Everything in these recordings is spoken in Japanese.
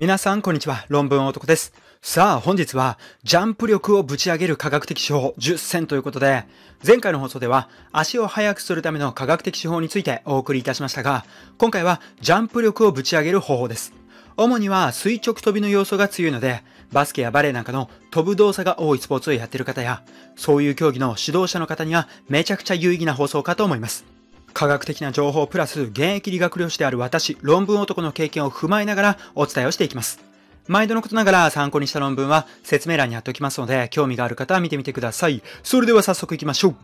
皆さん、こんにちは。論文男です。さあ、本日は、ジャンプ力をぶち上げる科学的手法10選ということで、前回の放送では、足を速くするための科学的手法についてお送りいたしましたが、今回は、ジャンプ力をぶち上げる方法です。主には、垂直跳びの要素が強いので、バスケやバレーなんかの飛ぶ動作が多いスポーツをやっている方や、そういう競技の指導者の方には、めちゃくちゃ有意義な放送かと思います。科学的な情報プラス現役理学療師である私、論文男の経験を踏まえながらお伝えをしていきます。毎度のことながら参考にした論文は説明欄に貼っておきますので、興味がある方は見てみてください。それでは早速行きましょう。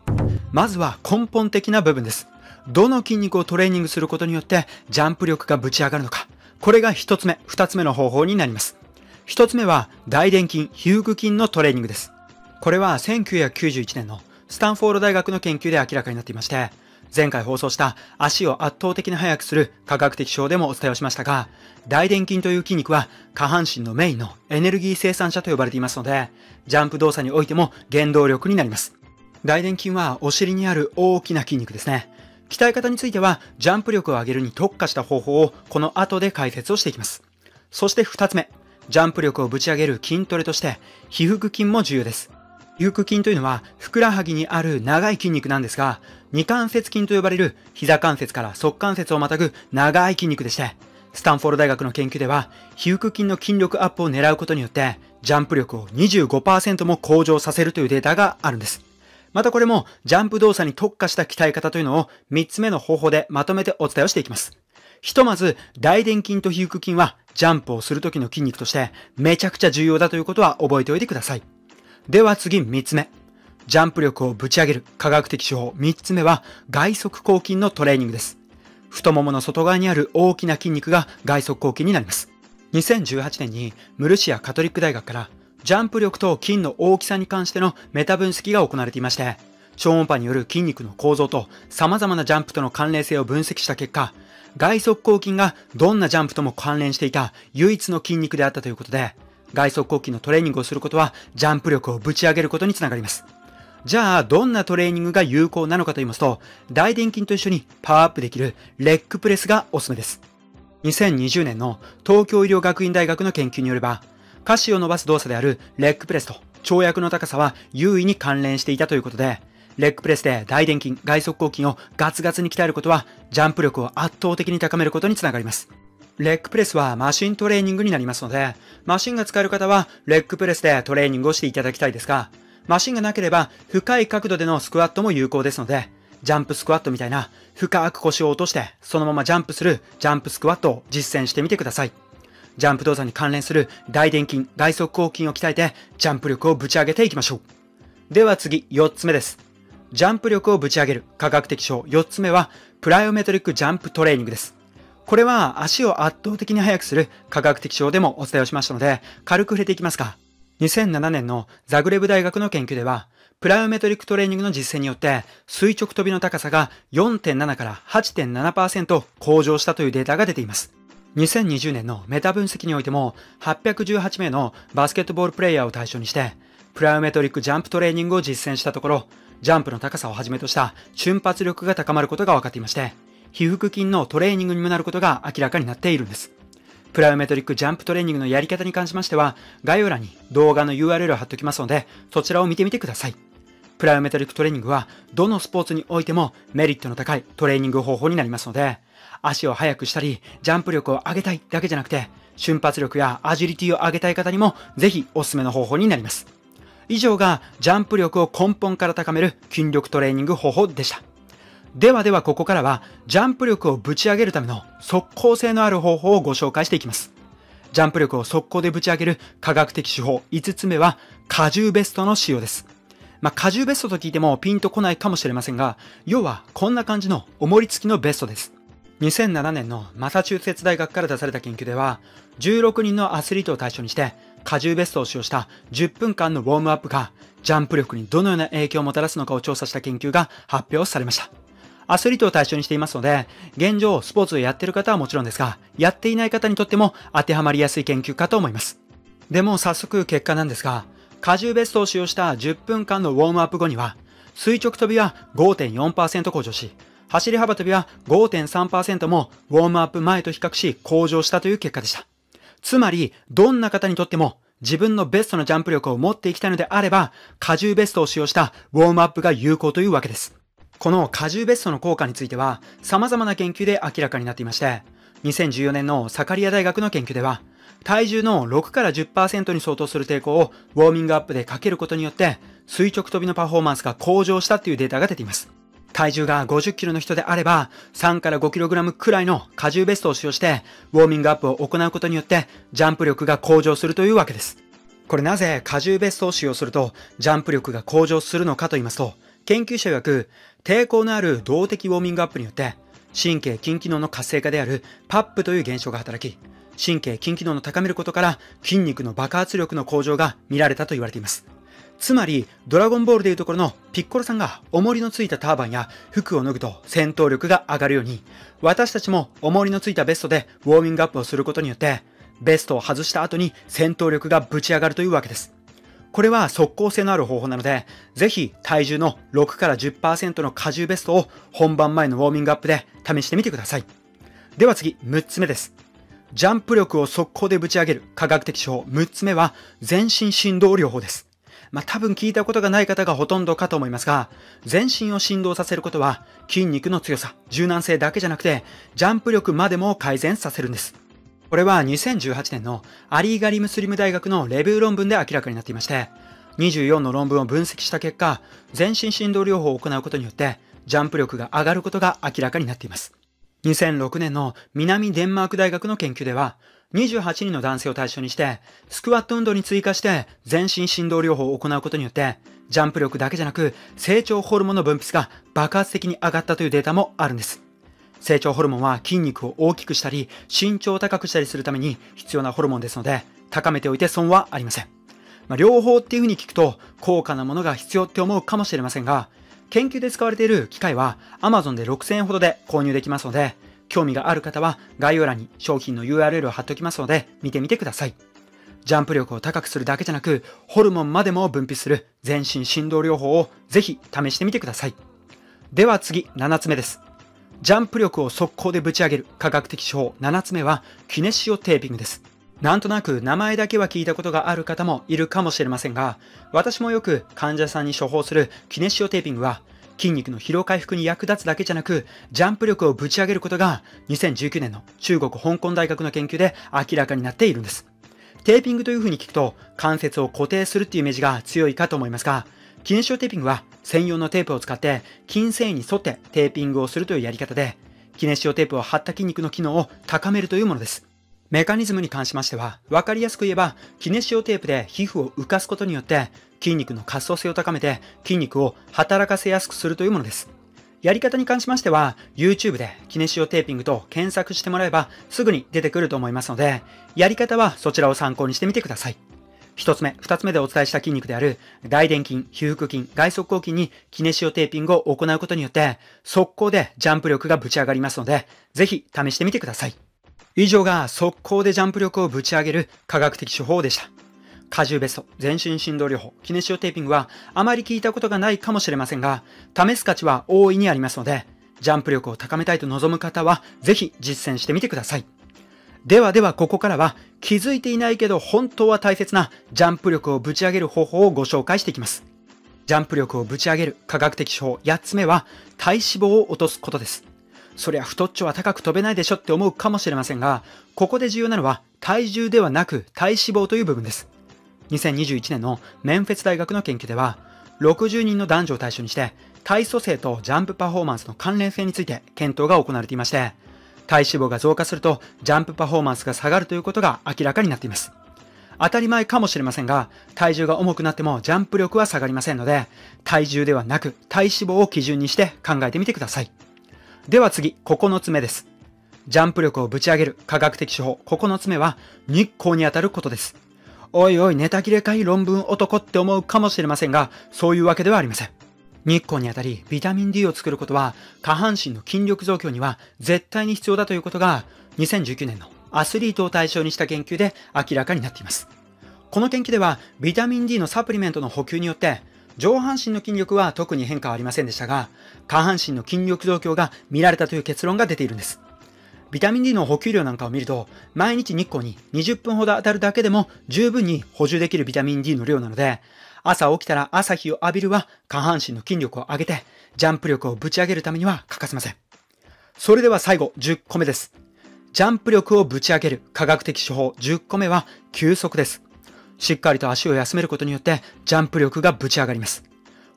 まずは根本的な部分です。どの筋肉をトレーニングすることによってジャンプ力がぶち上がるのか。これが一つ目、二つ目の方法になります。一つ目は大臀筋、皮腹筋のトレーニングです。これは1991年のスタンフォード大学の研究で明らかになっていまして、前回放送した足を圧倒的に速くする科学的手法でもお伝えをしましたが、大臀筋という筋肉は下半身のメインのエネルギー生産者と呼ばれていますので、ジャンプ動作においても原動力になります。大臀筋はお尻にある大きな筋肉ですね。鍛え方については、ジャンプ力を上げるに特化した方法をこの後で解説をしていきます。そして二つ目、ジャンプ力をぶち上げる筋トレとして、皮腹筋も重要です。皮腹筋というのは、ふくらはぎにある長い筋肉なんですが、二関節筋と呼ばれる膝関節から側関節をまたぐ長い筋肉でして、スタンフォード大学の研究では、皮腹筋の筋力アップを狙うことによって、ジャンプ力を25%も向上させるというデータがあるんです。またこれも、ジャンプ動作に特化した鍛え方というのを3つ目の方法でまとめてお伝えをしていきます。ひとまず、大臀筋と皮腹筋は、ジャンプをするときの筋肉として、めちゃくちゃ重要だということは覚えておいてください。では次3つ目。ジャンプ力をぶち上げる科学的手法3つ目は外側抗筋のトレーニングです。太ももの外側にある大きな筋肉が外側抗筋になります。2018年にムルシアカトリック大学からジャンプ力と筋の大きさに関してのメタ分析が行われていまして、超音波による筋肉の構造と様々なジャンプとの関連性を分析した結果、外側抗筋がどんなジャンプとも関連していた唯一の筋肉であったということで、外側抗筋のトレーニングをすることは、ジャンプ力をぶち上げることにつながります。じゃあ、どんなトレーニングが有効なのかと言いますと、大臀筋と一緒にパワーアップできるレッグプレスがおすすめです。2020年の東京医療学院大学の研究によれば、下肢を伸ばす動作であるレッグプレスと跳躍の高さは優位に関連していたということで、レッグプレスで大臀筋、外側抗筋をガツガツに鍛えることは、ジャンプ力を圧倒的に高めることにつながります。レッグプレスはマシントレーニングになりますので、マシンが使える方はレッグプレスでトレーニングをしていただきたいですが、マシンがなければ深い角度でのスクワットも有効ですので、ジャンプスクワットみたいな深く腰を落としてそのままジャンプするジャンプスクワットを実践してみてください。ジャンプ動作に関連する大臀筋、外側抗筋を鍛えてジャンプ力をぶち上げていきましょう。では次、4つ目です。ジャンプ力をぶち上げる科学的賞4つ目はプライオメトリックジャンプトレーニングです。これは足を圧倒的に速くする科学的賞でもお伝えをしましたので、軽く触れていきますか。2007年のザグレブ大学の研究では、プライオメトリックトレーニングの実践によって、垂直跳びの高さが4.7から8.7%向上したというデータが出ています。2020年のメタ分析においても、818名のバスケットボールプレイヤーを対象にして、プライオメトリックジャンプトレーニングを実践したところ、ジャンプの高さをはじめとした瞬発力が高まることが分かっていまして、皮腹筋のトレーニングにもなることが明らかになっているんです。プライオメトリックジャンプトレーニングのやり方に関しましては、概要欄に動画の URL を貼っておきますので、そちらを見てみてください。プライオメトリックトレーニングは、どのスポーツにおいてもメリットの高いトレーニング方法になりますので、足を速くしたり、ジャンプ力を上げたいだけじゃなくて、瞬発力やアジリティを上げたい方にも、ぜひおすすめの方法になります。以上が、ジャンプ力を根本から高める筋力トレーニング方法でした。ではではここからは、ジャンプ力をぶち上げるための速攻性のある方法をご紹介していきます。ジャンプ力を速攻でぶち上げる科学的手法5つ目は、荷重ベストの使用です。まあ、荷重ベストと聞いてもピンとこないかもしれませんが、要はこんな感じの重り付きのベストです。2007年のマサチューセッツ大学から出された研究では、16人のアスリートを対象にして、荷重ベストを使用した10分間のウォームアップが、ジャンプ力にどのような影響をもたらすのかを調査した研究が発表されました。アスリートを対象にしていますので、現状スポーツをやってる方はもちろんですが、やっていない方にとっても当てはまりやすい研究かと思います。でも早速結果なんですが、荷重ベストを使用した10分間のウォームアップ後には、垂直跳びは5.4%向上し、走り幅跳びは5.3%もウォームアップ前と比較し向上したという結果でした。つまり、どんな方にとっても自分のベストなジャンプ力を持っていきたいのであれば、荷重ベストを使用したウォームアップが有効というわけです。この荷重ベストの効果については、様々な研究で明らかになっていまして、2014年のサカリア大学の研究では、体重の6から10%に相当する抵抗をウォーミングアップでかけることによって、垂直跳びのパフォーマンスが向上したっていうデータが出ています。体重が50キロの人であれば、3から5キログラムくらいの荷重ベストを使用して、ウォーミングアップを行うことによって、ジャンプ力が向上するというわけです。これなぜ荷重ベストを使用すると、ジャンプ力が向上するのかと言いますと、研究者曰く、抵抗のある動的ウォーミングアップによって、神経筋機能の活性化であるパップという現象が働き、神経筋機能の高めることから筋肉の爆発力の向上が見られたと言われています。つまり、ドラゴンボールでいうところのピッコロさんが重りのついたターバンや服を脱ぐと戦闘力が上がるように、私たちも重りのついたベストでウォーミングアップをすることによって、ベストを外した後に戦闘力がぶち上がるというわけです。これは速攻性のある方法なので、ぜひ体重の6から10%の荷重ベストを本番前のウォーミングアップで試してみてください。では次、6つ目です。ジャンプ力を速攻でぶち上げる科学的手法6つ目は全身振動療法です。まあ、多分聞いたことがない方がほとんどかと思いますが、全身を振動させることは筋肉の強さ、柔軟性だけじゃなくて、ジャンプ力までも改善させるんです。これは2018年のアリーガリムスリム大学のレビュー論文で明らかになっていまして、24の論文を分析した結果、全身振動療法を行うことによって、ジャンプ力が上がることが明らかになっています。2006年の南デンマーク大学の研究では、28人の男性を対象にして、スクワット運動に追加して全身振動療法を行うことによって、ジャンプ力だけじゃなく、成長ホルモンの分泌が爆発的に上がったというデータもあるんです。成長ホルモンは筋肉を大きくしたり、身長を高くしたりするために必要なホルモンですので、高めておいて損はありません。まあ、両方っていう風に聞くと、高価なものが必要って思うかもしれませんが、研究で使われている機械は Amazon で6000円ほどで購入できますので、興味がある方は概要欄に商品の URL を貼っておきますので見てみてください。ジャンプ力を高くするだけじゃなく、ホルモンまでも分泌する全身振動療法をぜひ試してみてください。では次、7つ目です。ジャンプ力を速攻でぶち上げる科学的手法7つ目はキネシオテーピングです。なんとなく名前だけは聞いたことがある方もいるかもしれませんが、私もよく患者さんに処方するキネシオテーピングは筋肉の疲労回復に役立つだけじゃなく、ジャンプ力をぶち上げることが2019年の中国香港大学の研究で明らかになっているんです。テーピングという風に聞くと関節を固定するっていうイメージが強いかと思いますが、キネシオテーピングは専用のテープを使って筋繊維に沿ってテーピングをするというやり方で、キネシオテープを貼った筋肉の機能を高めるというものです。メカニズムに関しましては、わかりやすく言えば、キネシオテープで皮膚を浮かすことによって、筋肉の活動性を高めて筋肉を働かせやすくするというものです。やり方に関しましては、YouTube でキネシオテーピングと検索してもらえばすぐに出てくると思いますので、やり方はそちらを参考にしてみてください。一つ目、二つ目でお伝えした筋肉である大臀筋、皮腹筋、外側抗筋にキネシオテーピングを行うことによって、速攻でジャンプ力がぶち上がりますので、ぜひ試してみてください。以上が速攻でジャンプ力をぶち上げる科学的手法でした。荷重ベスト、全身振動療法、キネシオテーピングはあまり聞いたことがないかもしれませんが、試す価値は大いにありますので、ジャンプ力を高めたいと望む方は、ぜひ実践してみてください。ではではここからは、気づいていないけど本当は大切なジャンプ力をぶち上げる方法をご紹介していきます。ジャンプ力をぶち上げる科学的手法8つ目は、体脂肪を落とすことです。そりゃ太っちょは高く飛べないでしょって思うかもしれませんが、ここで重要なのは体重ではなく体脂肪という部分です。2021年のメンフェス大学の研究では、60人の男女を対象にして、体組成とジャンプパフォーマンスの関連性について検討が行われていまして、体脂肪が増加するとジャンプパフォーマンスが下がるということが明らかになっています。当たり前かもしれませんが、体重が重くなってもジャンプ力は下がりませんので、体重ではなく体脂肪を基準にして考えてみてください。では次、9つ目です。ジャンプ力をぶち上げる科学的手法9つ目は日光に当たることです。おいおい、ネタ切れかい論文男って思うかもしれませんが、そういうわけではありません。日光にあたり、ビタミン D を作ることは、下半身の筋力増強には絶対に必要だということが、2019年のアスリートを対象にした研究で明らかになっています。この研究では、ビタミン D のサプリメントの補給によって、上半身の筋力は特に変化はありませんでしたが、下半身の筋力増強が見られたという結論が出ているんです。ビタミン D の補給量なんかを見ると、毎日日光に20分ほど当たるだけでも十分に補充できるビタミン D の量なので、朝起きたら朝日を浴びるは下半身の筋力を上げて、ジャンプ力をぶち上げるためには欠かせません。それでは最後10個目です。ジャンプ力をぶち上げる科学的手法10個目は休息です。しっかりと足を休めることによってジャンプ力がぶち上がります。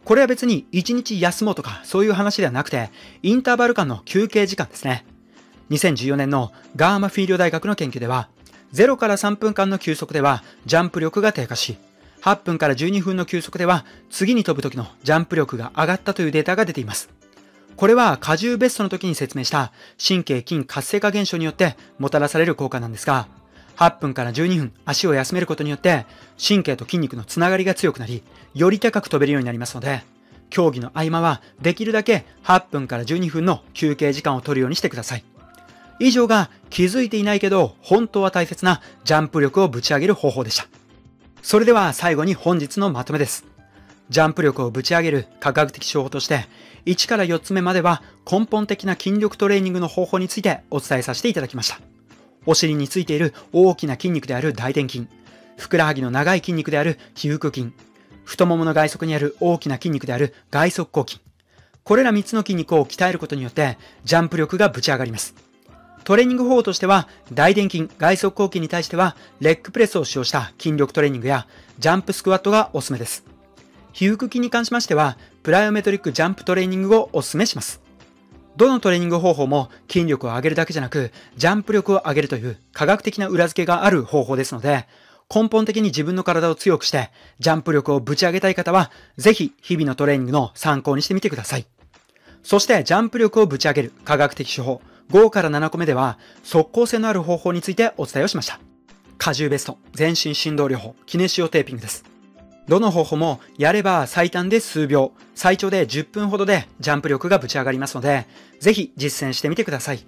これは別に1日休もうとかそういう話ではなくて、インターバル間の休憩時間ですね。2014年のガーマフィールド大学の研究では、0から3分間の休息ではジャンプ力が低下し、8分から12分の休息では次に飛ぶ時のジャンプ力が上がったというデータが出ています。これは荷重ベストの時に説明した神経筋活性化現象によってもたらされる効果なんですが、8分から12分足を休めることによって神経と筋肉のつながりが強くなり、より高く飛べるようになりますので、競技の合間はできるだけ8分から12分の休憩時間を取るようにしてください。以上が気づいていないけど本当は大切なジャンプ力をぶち上げる方法でした。それでは最後に本日のまとめです。ジャンプ力をぶち上げる科学的手法として1から4つ目までは根本的な筋力トレーニングの方法についてお伝えさせていただきました。お尻についている大きな筋肉である大臀筋、ふくらはぎの長い筋肉である皮腹筋、太ももの外側にある大きな筋肉である外側抗筋。これら3つの筋肉を鍛えることによってジャンプ力がぶち上がります。トレーニング方法としては、大臀筋、外側抗筋に対しては、レッグプレスを使用した筋力トレーニングや、ジャンプスクワットがおすすめです。皮腹筋に関しましては、プライオメトリックジャンプトレーニングをお勧めします。どのトレーニング方法も筋力を上げるだけじゃなく、ジャンプ力を上げるという科学的な裏付けがある方法ですので、根本的に自分の体を強くして、ジャンプ力をぶち上げたい方は、ぜひ日々のトレーニングの参考にしてみてください。そして、ジャンプ力をぶち上げる科学的手法5から7個目では、速効性のある方法についてお伝えをしました。荷重ベスト、全身振動療法、キネシオテーピングです。どの方法もやれば最短で数秒、最長で10分ほどでジャンプ力がぶち上がりますので、ぜひ実践してみてください。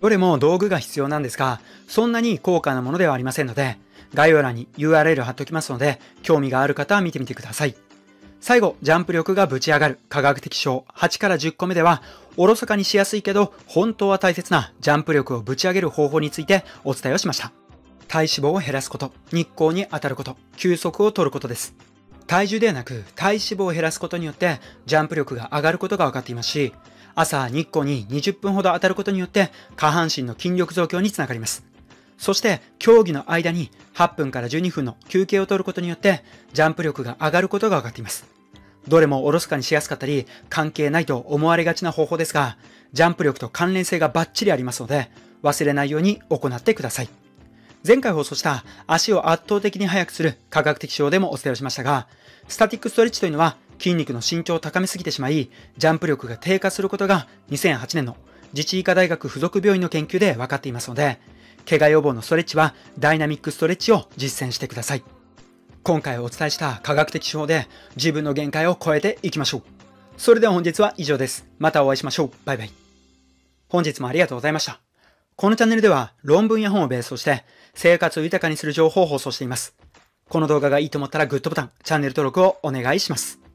どれも道具が必要なんですが、そんなに高価なものではありませんので、概要欄に URL 貼っておきますので、興味がある方は見てみてください。最後、ジャンプ力がぶち上がる科学的賞8から10個目では、おろそかにしやすいけど、本当は大切なジャンプ力をぶち上げる方法についてお伝えをしました。体脂肪を減らすこと、日光に当たること、休息を取ることです。体重ではなく体脂肪を減らすことによってジャンプ力が上がることが分かっていますし、朝日光に20分ほど当たることによって下半身の筋力増強につながります。そして競技の間に8分から12分の休憩を取ることによってジャンプ力が上がることが分かっています。どれもおろそかにしやすかったり関係ないと思われがちな方法ですが、ジャンプ力と関連性がバッチリありますので忘れないように行ってください。前回放送した足を圧倒的に速くする科学的手法でもお伝えをしましたが、スタティックストレッチというのは筋肉の身長を高めすぎてしまい、ジャンプ力が低下することが2008年の自治医科大学附属病院の研究で分かっていますので、怪我予防のストレッチはダイナミックストレッチを実践してください。今回お伝えした科学的手法で自分の限界を超えていきましょう。それでは本日は以上です。またお会いしましょう。バイバイ。本日もありがとうございました。このチャンネルでは論文や本をベースとして生活を豊かにする情報を放送しています。この動画がいいと思ったらグッドボタン、チャンネル登録をお願いします。